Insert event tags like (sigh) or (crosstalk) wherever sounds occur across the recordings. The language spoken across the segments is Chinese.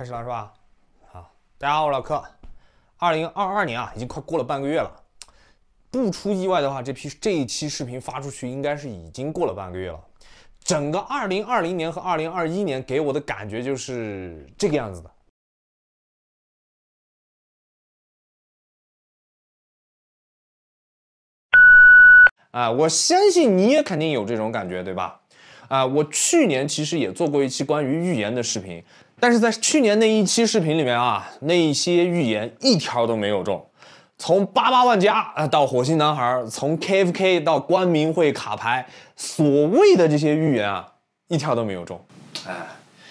开始了是吧？好，大家好，我是老克。二零二二年啊，已经快过了半个月了。不出意外的话，这批这一期视频发出去，应该是已经过了半个月了。整个二零二零年和二零二一年给我的感觉就是这个样子的。啊，我相信你也肯定有这种感觉，对吧？啊，我去年其实也做过一期关于预言的视频。但是在去年那一期视频里面啊，那一些预言一条都没有中，从八八万加啊到火星男孩，从 KFK 到光明会卡牌，所谓的这些预言啊，一条都没有中。哎，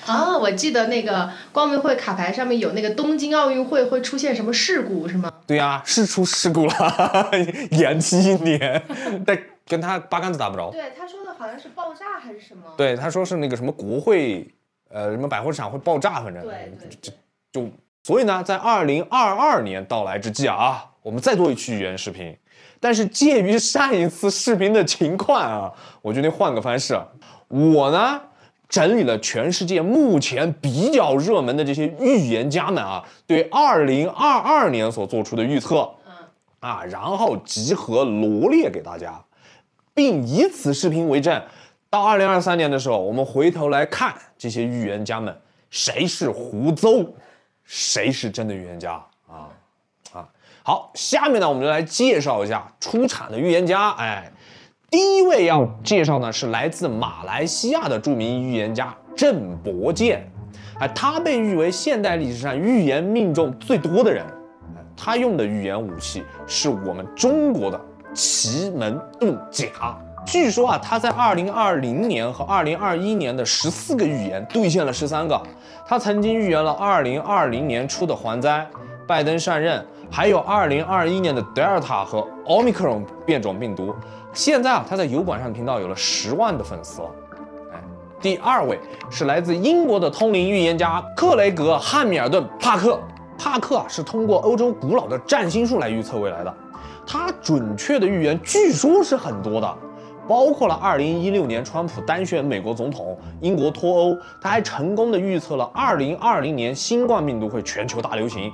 啊，我记得那个光明会卡牌上面有那个东京奥运会会出现什么事故是吗？对呀，是出事故了，(laughs) 延期一年，(laughs) 但跟他八竿子打不着。对，他说的好像是爆炸还是什么？对，他说是那个什么国会。呃，什么百货市场会爆炸？反正对，就就所以呢，在二零二二年到来之际啊，我们再做一期语言视频。但是鉴于上一次视频的情况啊，我决定换个方式。我呢整理了全世界目前比较热门的这些预言家们啊，对二零二二年所做出的预测，嗯啊，然后集合罗列给大家，并以此视频为证。到二零二三年的时候，我们回头来看这些预言家们，谁是胡诌，谁是真的预言家啊？啊，好，下面呢，我们就来介绍一下出场的预言家。哎，第一位要介绍呢是来自马来西亚的著名预言家郑伯健。哎，他被誉为现代历史上预言命中最多的人。他用的预言武器是我们中国的奇门遁甲。据说啊，他在二零二零年和二零二一年的十四个预言兑现了十三个。他曾经预言了二零二零年初的蝗灾、拜登上任，还有二零二一年的德尔塔和奥密克戎变种病毒。现在啊，他在油管上频道有了十万的粉丝了。哎，第二位是来自英国的通灵预言家克雷格·汉密尔顿·帕克。帕克啊，是通过欧洲古老的占星术来预测未来的。他准确的预言据说是很多的。包括了二零一六年川普当选美国总统，英国脱欧，他还成功的预测了二零二零年新冠病毒会全球大流行。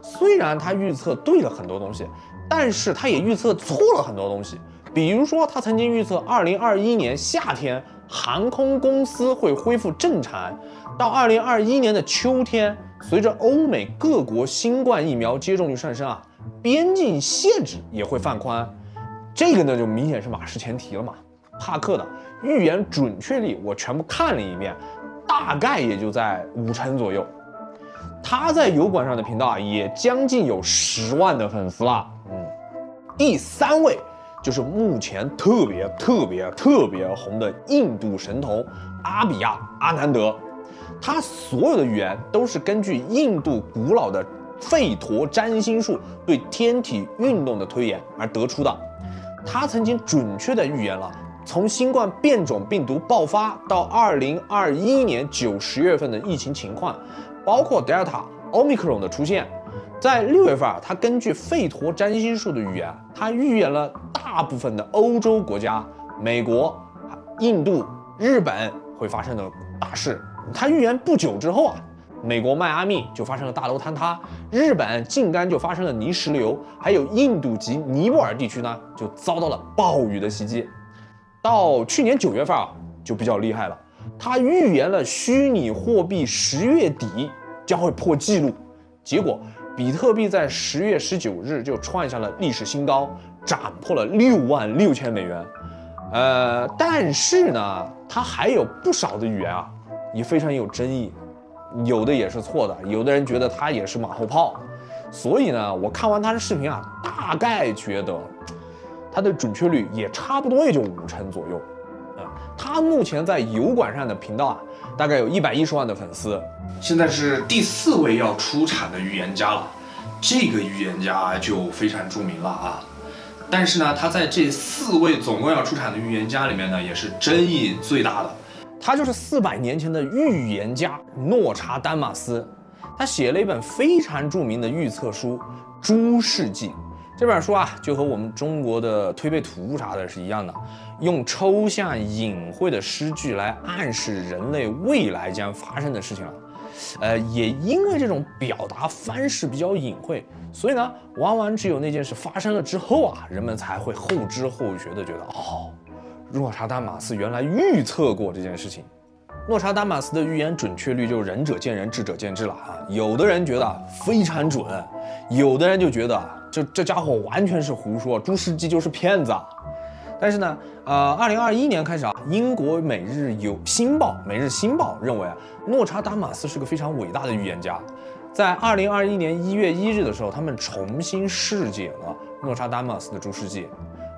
虽然他预测对了很多东西，但是他也预测错了很多东西。比如说，他曾经预测二零二一年夏天航空公司会恢复正常，到二零二一年的秋天，随着欧美各国新冠疫苗接种率上升啊，边境限制也会放宽。这个呢，就明显是马失前蹄了嘛。帕克的预言准确率我全部看了一遍，大概也就在五成左右。他在油管上的频道啊，也将近有十万的粉丝了。嗯，第三位就是目前特别特别特别红的印度神童阿比亚阿南德，他所有的预言都是根据印度古老的吠陀占星术对天体运动的推演而得出的。他曾经准确地预言了从新冠变种病毒爆发到二零二一年九十月份的疫情情况，包括德尔塔、奥密克戎的出现。在六月份啊，他根据吠陀占星术的预言，他预言了大部分的欧洲国家、美国、印度、日本会发生的大事。他预言不久之后啊。美国迈阿密就发生了大楼坍塌，日本静冈就发生了泥石流，还有印度及尼泊尔地区呢就遭到了暴雨的袭击。到去年九月份啊，就比较厉害了，他预言了虚拟货币十月底将会破纪录，结果比特币在十月十九日就创下了历史新高，涨破了六万六千美元。呃，但是呢，他还有不少的语言啊，也非常有争议。有的也是错的，有的人觉得他也是马后炮，所以呢，我看完他的视频啊，大概觉得他的准确率也差不多，也就五成左右。啊，他目前在油管上的频道啊，大概有一百一十万的粉丝。现在是第四位要出场的预言家了，这个预言家就非常著名了啊。但是呢，他在这四位总共要出场的预言家里面呢，也是争议最大的。他就是四百年前的预言家诺查丹马斯，他写了一本非常著名的预测书《诸世纪》。这本书啊，就和我们中国的推背图啥的是一样的，用抽象隐晦的诗句来暗示人类未来将发生的事情了。呃，也因为这种表达方式比较隐晦，所以呢，往往只有那件事发生了之后啊，人们才会后知后觉的觉得，哦，诺查丹马斯原来预测过这件事情。诺查丹马斯的预言准确率就仁者见仁，智者见智了啊。有的人觉得非常准，有的人就觉得这这家伙完全是胡说，朱世基就是骗子。啊。但是呢，呃，二零二一年开始啊，英国《每日有新报》《每日新报》认为啊，诺查丹马斯是个非常伟大的预言家。在二零二一年一月一日的时候，他们重新试解了诺查丹马斯的朱世纪。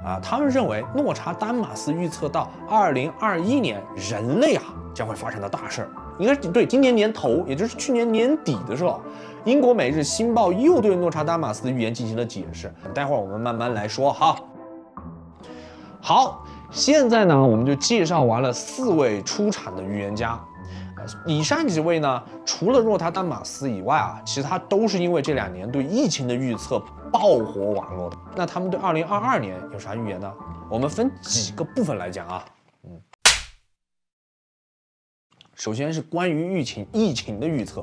啊，他们认为诺查丹马斯预测到二零二一年人类啊将会发生的大事儿，应该是对今年年头，也就是去年年底的时候，英国《每日新报》又对诺查丹马斯的预言进行了解释。待会儿我们慢慢来说哈。好，现在呢，我们就介绍完了四位出场的预言家。以上几位呢，除了若他丹马斯以外啊，其他都是因为这两年对疫情的预测。爆火网络的，那他们对二零二二年有啥预言呢？我们分几个部分来讲啊。嗯，首先是关于疫情疫情的预测。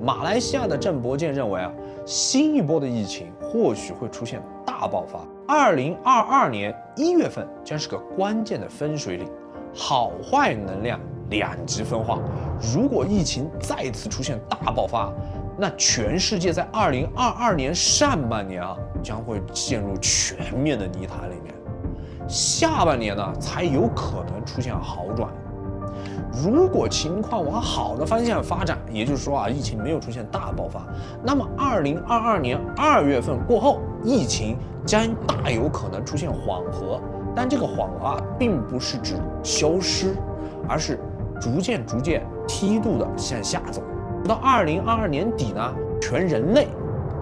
马来西亚的郑伯健认为啊，新一波的疫情或许会出现大爆发。二零二二年一月份将是个关键的分水岭，好坏能量两极分化。如果疫情再次出现大爆发，那全世界在二零二二年上半年啊，将会陷入全面的泥潭里面，下半年呢才有可能出现好转。如果情况往好的方向发展，也就是说啊，疫情没有出现大爆发，那么二零二二年二月份过后，疫情将大有可能出现缓和。但这个缓和啊，并不是指消失，而是逐渐逐渐梯度的向下走。到二零二二年底呢，全人类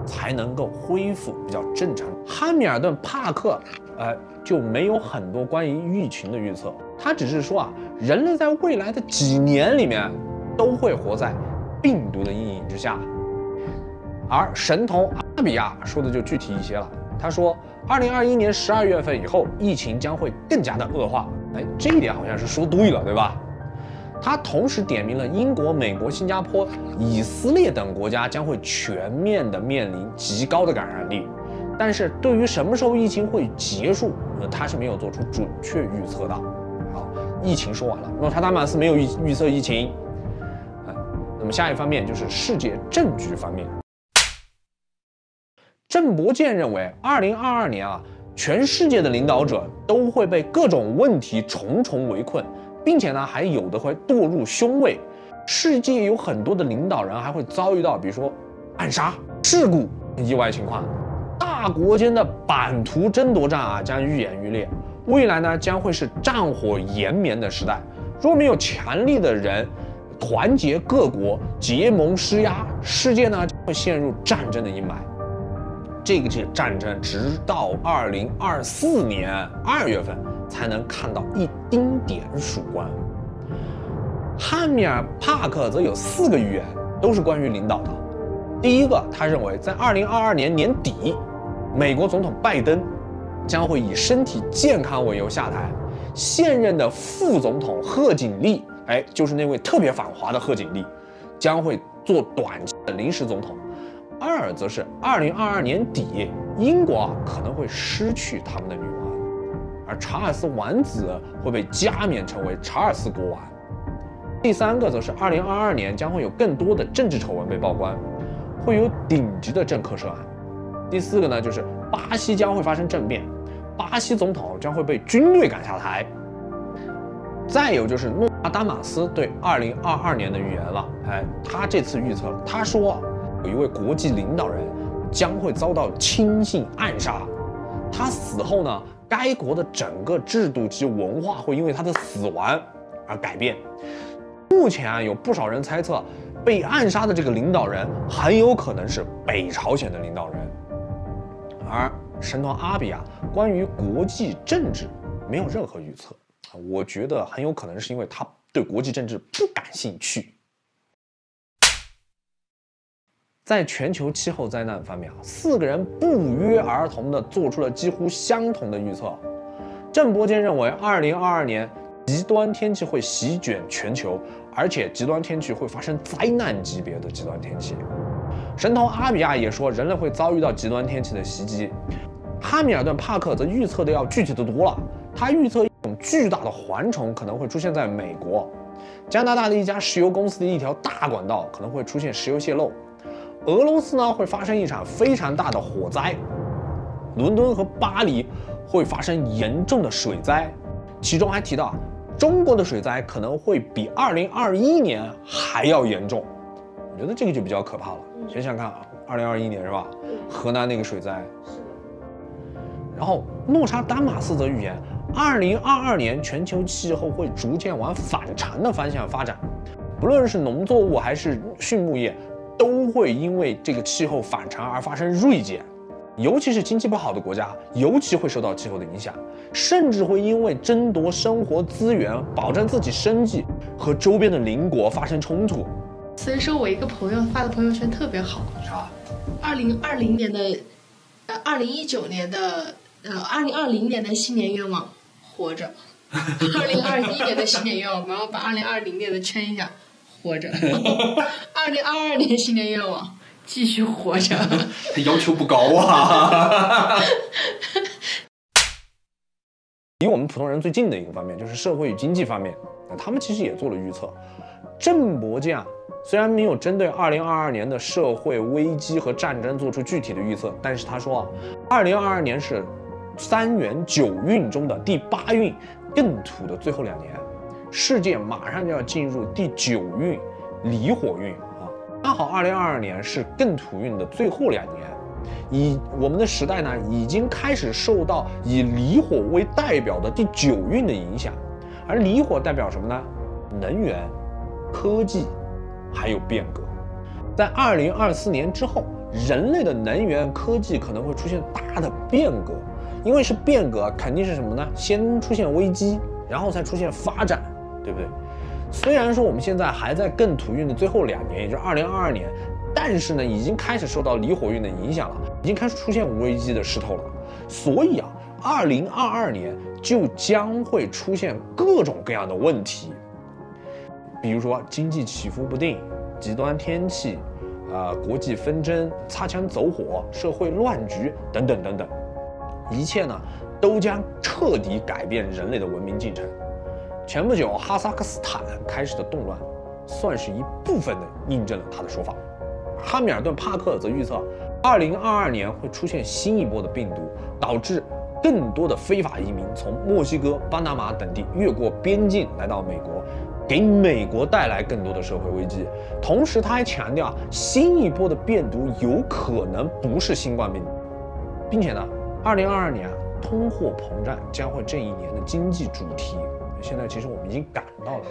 才能够恢复比较正常。汉密尔顿·帕克，呃，就没有很多关于疫情的预测，他只是说啊，人类在未来的几年里面都会活在病毒的阴影之下。而神童阿比亚说的就具体一些了，他说，二零二一年十二月份以后，疫情将会更加的恶化。哎，这一点好像是说对了，对吧？他同时点名了英国、美国、新加坡、以色列等国家将会全面的面临极高的感染率，但是对于什么时候疫情会结束，呃，他是没有做出准确预测的。好，疫情说完了，诺查达马斯没有预预测疫情。啊，那么下一方面就是世界政局方面。郑伯健认为，二零二二年啊，全世界的领导者都会被各种问题重重围困。并且呢，还有的会堕入凶位，世界有很多的领导人还会遭遇到，比如说暗杀、事故、意外情况，大国间的版图争夺战啊将愈演愈烈，未来呢将会是战火延绵的时代。若没有强力的人团结各国结盟施压，世界呢会陷入战争的阴霾。这个是战争，直到二零二四年二月份。才能看到一丁点曙光。汉密尔帕克则有四个预言，都是关于领导的。第一个，他认为在二零二二年年底，美国总统拜登将会以身体健康为由下台，现任的副总统贺锦丽，哎，就是那位特别反华的贺锦丽，将会做短期的临时总统。二则是二零二二年底，英国啊可能会失去他们的女王。查尔斯王子会被加冕成为查尔斯国王。第三个则是二零二二年将会有更多的政治丑闻被曝光，会有顶级的政客涉案。第四个呢，就是巴西将会发生政变，巴西总统将会被军队赶下台。再有就是诺阿丹马斯对二零二二年的预言了，哎，他这次预测，他说有一位国际领导人将会遭到亲信暗杀，他死后呢？该国的整个制度及文化会因为他的死亡而改变。目前啊，有不少人猜测，被暗杀的这个领导人很有可能是北朝鲜的领导人。而神童阿比啊关于国际政治没有任何预测，我觉得很有可能是因为他对国际政治不感兴趣。在全球气候灾难方面啊，四个人不约而同地做出了几乎相同的预测。郑伯坚认为，二零二二年极端天气会席卷全球，而且极端天气会发生灾难级别的极端天气。神童阿比亚也说，人类会遭遇到极端天气的袭击。哈米尔顿·帕克则预测的要具体的多了，他预测一种巨大的蝗虫可能会出现在美国，加拿大的一家石油公司的一条大管道可能会出现石油泄漏，俄罗斯呢会发生一场非常大的火灾，伦敦和巴黎会发生严重的水灾，其中还提到中国的水灾可能会比2021年还要严重。我觉得这个就比较可怕了。想想看啊，二零二一年是吧？河南那个水灾。是的。然后诺查丹马斯则预言，二零二二年全球气候会逐渐往反常的方向发展，不论是农作物还是畜牧业，都会因为这个气候反常而发生锐减。尤其是经济不好的国家，尤其会受到气候的影响，甚至会因为争夺生活资源、保证自己生计和周边的邻国发生冲突。所以说我一个朋友发的朋友圈特别好，啥？二零二零年的，呃，二零一九年的，呃，二零二零年的新年愿望，活着。(laughs) 二零二一年的新年愿望，然后把二零二零年的圈一下，活着。(laughs) 二零二二年新年愿望，继续活着。他 (laughs) 要求不高啊。(laughs) 离我们普通人最近的一个方面，就是社会与经济方面，那他们其实也做了预测。郑伯健。虽然没有针对二零二二年的社会危机和战争做出具体的预测，但是他说啊，二零二二年是三元九运中的第八运艮土的最后两年，世界马上就要进入第九运离火运啊，刚好二零二二年是艮土运的最后两年，以我们的时代呢已经开始受到以离火为代表的第九运的影响，而离火代表什么呢？能源、科技。还有变革，在二零二四年之后，人类的能源科技可能会出现大的变革，因为是变革，肯定是什么呢？先出现危机，然后才出现发展，对不对？虽然说我们现在还在艮土运的最后两年，也就是二零二二年，但是呢，已经开始受到离火运的影响了，已经开始出现危机的势头了。所以啊，二零二二年就将会出现各种各样的问题。比如说经济起伏不定、极端天气，啊，国际纷争、擦枪走火、社会乱局等等等等，一切呢都将彻底改变人类的文明进程。前不久哈萨克斯坦开始的动乱，算是一部分的印证了他的说法。哈米尔顿·帕克则预测，二零二二年会出现新一波的病毒，导致更多的非法移民从墨西哥、巴拿马等地越过边境来到美国。给美国带来更多的社会危机，同时他还强调，新一波的病毒有可能不是新冠病毒，并且呢，二零二二年通货膨胀将会这一年的经济主题。现在其实我们已经感到了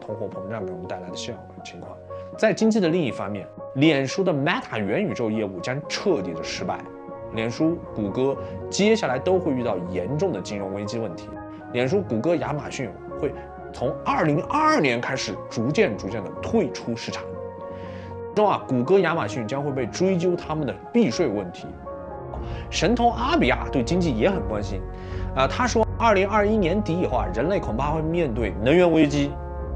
通货膨胀给我们带来的效果情况。在经济的另一方面，脸书的 Meta 元宇宙业务将彻底的失败，脸书、谷歌接下来都会遇到严重的金融危机问题。脸书、谷歌、亚马逊会。从二零二二年开始，逐渐逐渐的退出市场。中啊，谷歌、亚马逊将会被追究他们的避税问题。神童阿比亚对经济也很关心，啊，他说，二零二一年底以后啊，人类恐怕会面对能源危机、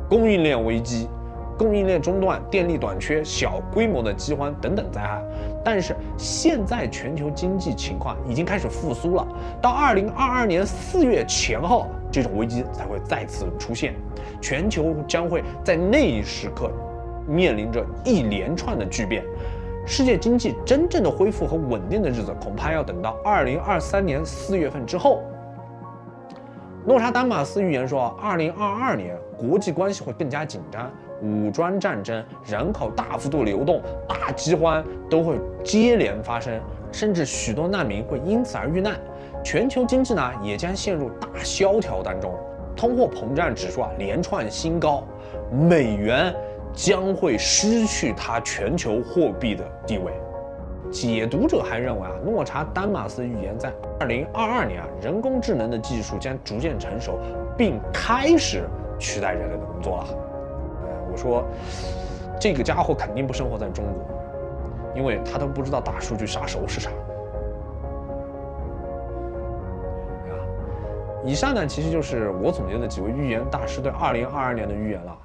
供应链危机、供应链中断、电力短缺、小规模的饥荒等等灾害。但是现在全球经济情况已经开始复苏了，到二零二二年四月前后。这种危机才会再次出现，全球将会在那一时刻面临着一连串的巨变，世界经济真正的恢复和稳定的日子恐怕要等到二零二三年四月份之后。诺查丹马斯预言说，二零二二年国际关系会更加紧张，武装战争、人口大幅度流动、大饥荒都会接连发生，甚至许多难民会因此而遇难。全球经济呢也将陷入大萧条当中，通货膨胀指数啊连创新高，美元将会失去它全球货币的地位。解读者还认为啊，诺查丹马斯预言在二零二二年啊，人工智能的技术将逐渐成熟，并开始取代人类的工作了。呃，我说这个家伙肯定不生活在中国，因为他都不知道大数据杀手是啥。以上呢，其实就是我总结的几位预言大师对二零二二年的预言了。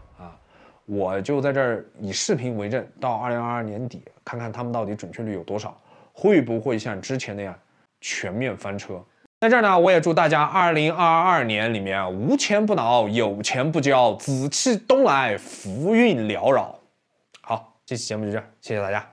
我就在这儿以视频为证，到二零二二年底看看他们到底准确率有多少，会不会像之前那样全面翻车？在这儿呢，我也祝大家二零二二年里面无钱不恼，有钱不骄，紫气东来，福运缭绕。好，这期节目就这样，谢谢大家。